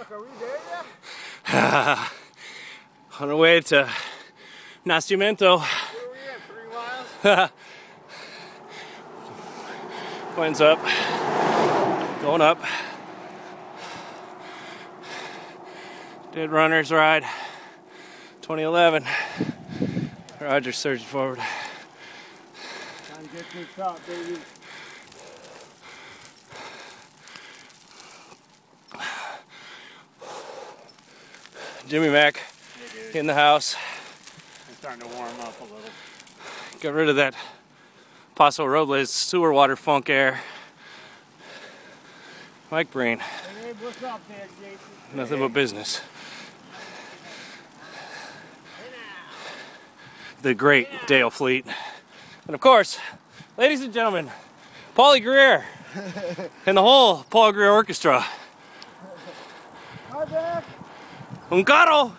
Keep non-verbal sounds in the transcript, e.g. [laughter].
Look, are we there yet? [sighs] On our way to Nacimiento. Where are we at? Three miles? [laughs] Points up. Going up. Dead Runners Ride 2011. Roger surging forward. Time to get to the top, baby. Jimmy Mack Hey, in the house. I'm starting to warm up a little. Got rid of that Paso Robles sewer water funk air. Mike Breen, Hey, what's up there, Jason? nothing but business. The great Dale Fleet. And of course, ladies and gentlemen, Paulie Greer [laughs] and the whole Paul Greer Orchestra. Hi, Jack. un carro.